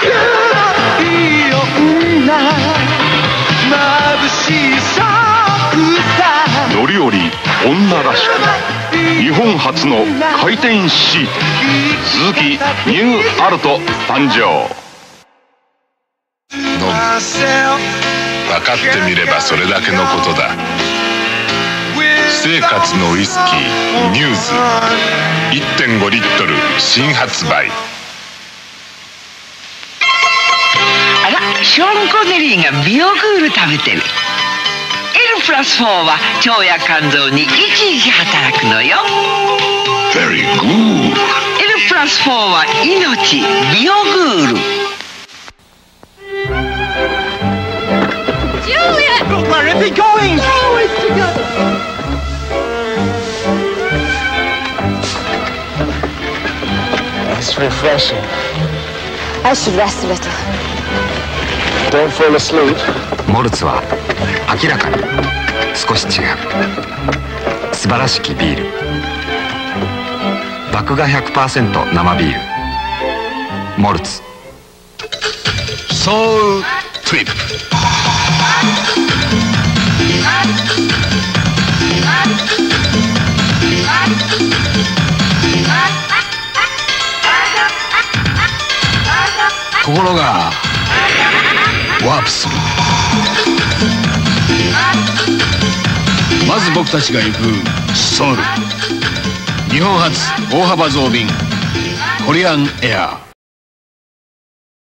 黒い女眩しいさ。乗り降り女らしく日本初の回転シート鈴木ニューアルト誕生。飲む分かってみればそれだけのことだ。生活のウイスキーニューズ。1.5リットル新発売ショーン・コネリーがビオグール食べてる L プラス4は腸や肝臓に生き生き働くのよ Very. L プラス4は命ビオグール It's refreshing. I should rest a little. Don't fall asleep. モルツは明らかに少し違う。素晴らしきビール。麦芽100%生ビール。モルツ。ソウルトリップ心がワープするまず僕たちが行くソウル。日本初大幅増便。コリアンエアー。